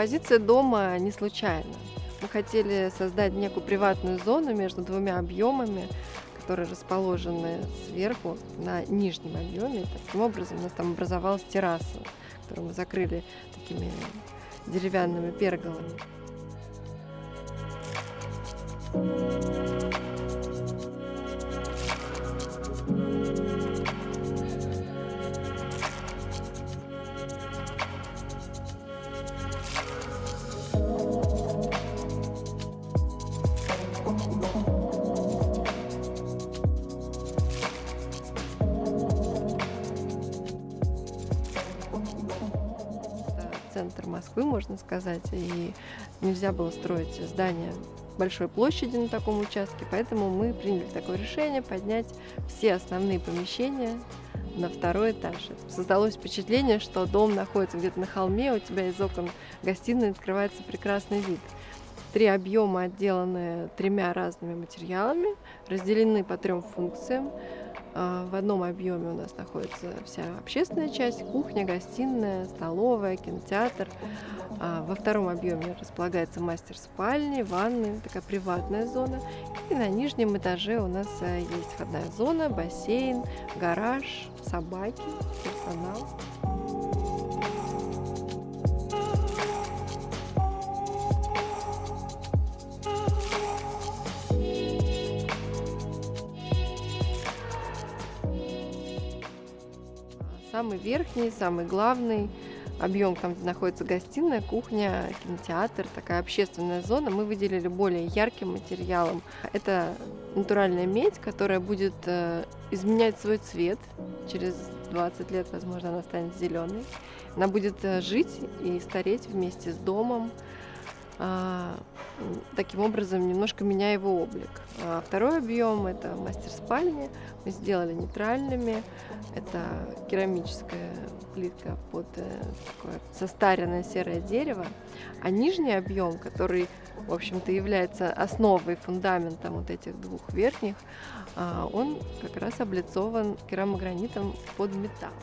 Композиция дома не случайна. Мы хотели создать некую приватную зону между двумя объемами, которые расположены сверху на нижнем объеме. Таким образом у нас там образовалась терраса, которую мы закрыли такими деревянными перголами. Центр Москвы, можно сказать, и нельзя было строить здание большой площади на таком участке, поэтому мы приняли такое решение поднять все основные помещения на второй этаж. Создалось впечатление, что дом находится где-то на холме, у тебя из окон гостиной открывается прекрасный вид. Три объема отделаны тремя разными материалами, разделены по трем функциям. А, в одном объеме у нас находится вся общественная часть, кухня, гостиная, столовая, кинотеатр. А, во втором объеме располагается мастер спальни, ванны, такая приватная зона. И на нижнем этаже у нас э, есть входная зона, бассейн, гараж, собаки, персонал. Самый верхний, самый главный объем, там где находится гостиная, кухня, кинотеатр, такая общественная зона, мы выделили более ярким материалом. Это натуральная медь, которая будет э, изменять свой цвет. Через 20 лет, возможно, она станет зеленой. Она будет э, жить и стареть вместе с домом. Таким образом немножко меняя его облик. А второй объем это мастер спальни. Мы сделали нейтральными. Это керамическая плитка под э, такое состаренное серое дерево. А нижний объем, который, в общем-то, является основой, фундаментом вот этих двух верхних, а, он как раз облицован керамогранитом под металл.